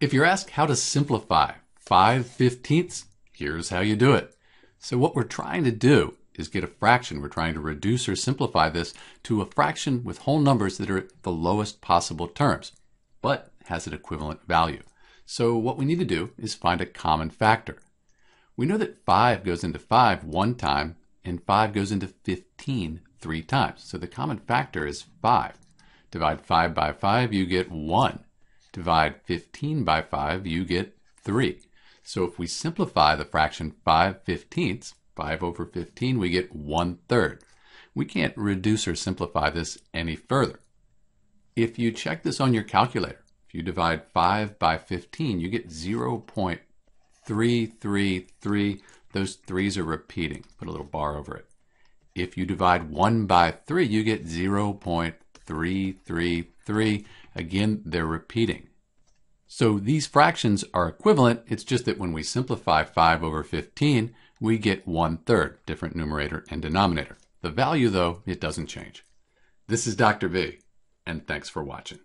If you're asked how to simplify 5 fifteenths, here's how you do it. So what we're trying to do is get a fraction. We're trying to reduce or simplify this to a fraction with whole numbers that are the lowest possible terms, but has an equivalent value. So what we need to do is find a common factor. We know that 5 goes into 5 one time and 5 goes into 15 three times. So the common factor is 5. Divide 5 by 5, you get 1. Divide 15 by 5, you get 3. So if we simplify the fraction 5 fifteenths, 5 over 15, we get 1 third. We can't reduce or simplify this any further. If you check this on your calculator, if you divide 5 by 15, you get 0.333. Those threes are repeating. Put a little bar over it. If you divide 1 by 3, you get 0.333. Again, they're repeating. So these fractions are equivalent. It's just that when we simplify 5 over 15, we get 1 third, different numerator and denominator. The value, though, it doesn't change. This is Dr. B, and thanks for watching.